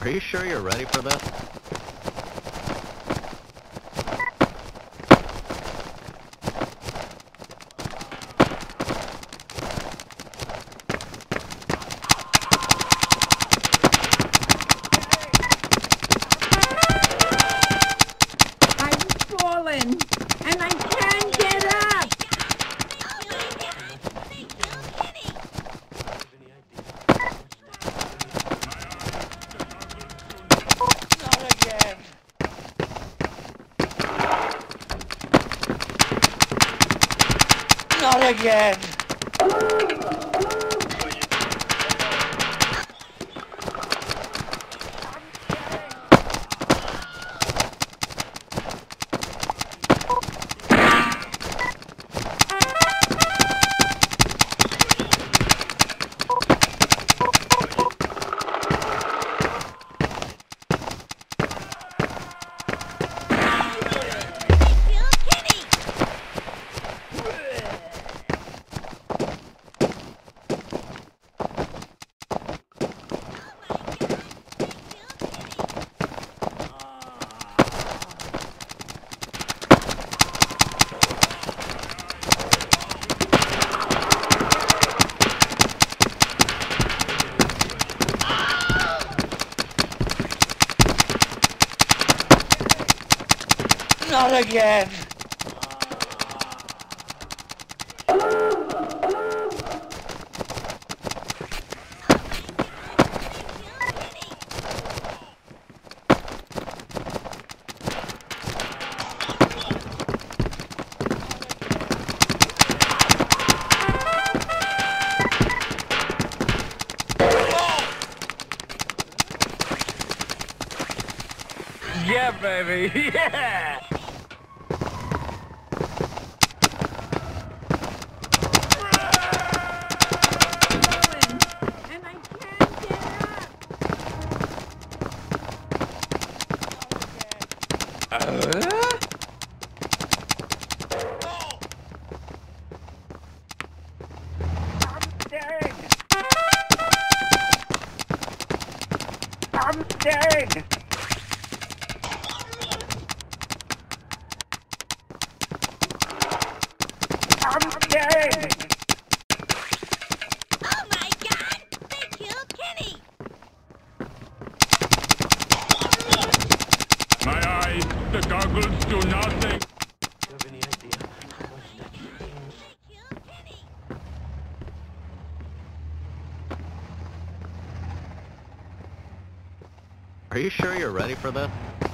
Are you sure you're ready for this? Not again! Not again! Yeah, baby! Yeah! Dead! I'm dead! I'm do killed Kenny! Are you sure you're ready for this?